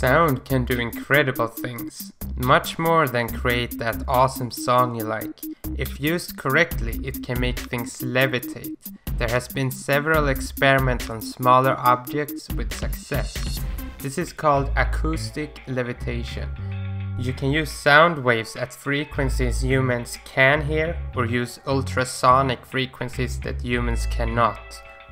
Sound can do incredible things. Much more than create that awesome song you like. If used correctly, it can make things levitate. There has been several experiments on smaller objects with success. This is called acoustic levitation. You can use sound waves at frequencies humans can hear or use ultrasonic frequencies that humans cannot.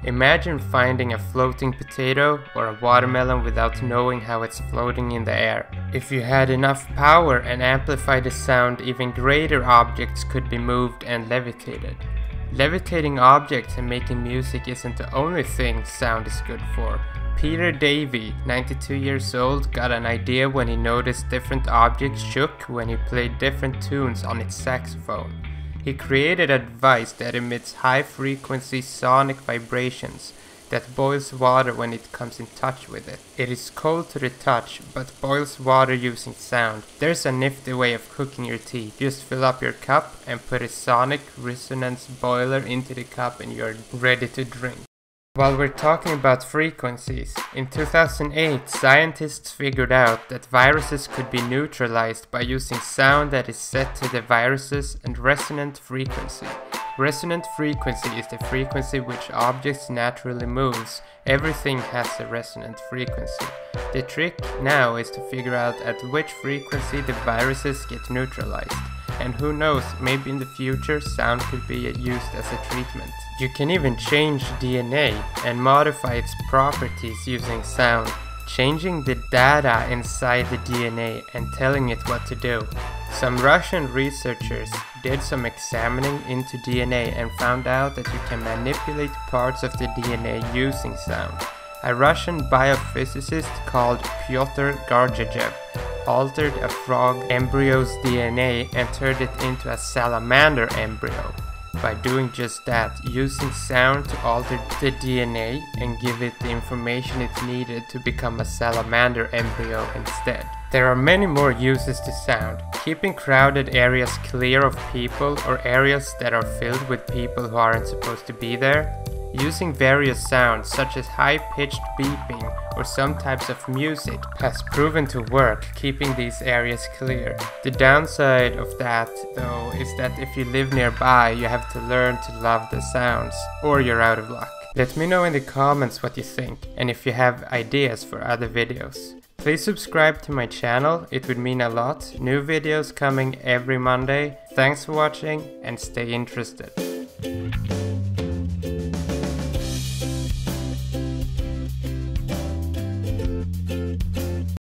Imagine finding a floating potato or a watermelon without knowing how it's floating in the air. If you had enough power and amplified the sound, even greater objects could be moved and levitated. Levitating objects and making music isn't the only thing sound is good for. Peter Davey, 92 years old, got an idea when he noticed different objects shook when he played different tunes on its saxophone. He created a device that emits high frequency sonic vibrations that boils water when it comes in touch with it. It is cold to the touch, but boils water using sound. There's a nifty way of cooking your tea. Just fill up your cup and put a sonic resonance boiler into the cup and you're ready to drink. While we're talking about frequencies, in 2008 scientists figured out that viruses could be neutralized by using sound that is set to the virus's and resonant frequency. Resonant frequency is the frequency which objects naturally moves. Everything has a resonant frequency. The trick now is to figure out at which frequency the viruses get neutralized. And who knows, maybe in the future sound could be used as a treatment. You can even change DNA and modify its properties using sound, changing the data inside the DNA and telling it what to do. Some Russian researchers did some examining into DNA and found out that you can manipulate parts of the DNA using sound. A Russian biophysicist called Pyotr Garjajev altered a frog embryo's DNA and turned it into a salamander embryo. By doing just that, using sound to alter the DNA and give it the information it needed to become a salamander embryo instead. There are many more uses to sound. Keeping crowded areas clear of people or areas that are filled with people who aren't supposed to be there. Using various sounds such as high-pitched beeping or some types of music has proven to work keeping these areas clear. The downside of that though is that if you live nearby you have to learn to love the sounds or you're out of luck. Let me know in the comments what you think and if you have ideas for other videos. Please subscribe to my channel, it would mean a lot. New videos coming every Monday. Thanks for watching and stay interested.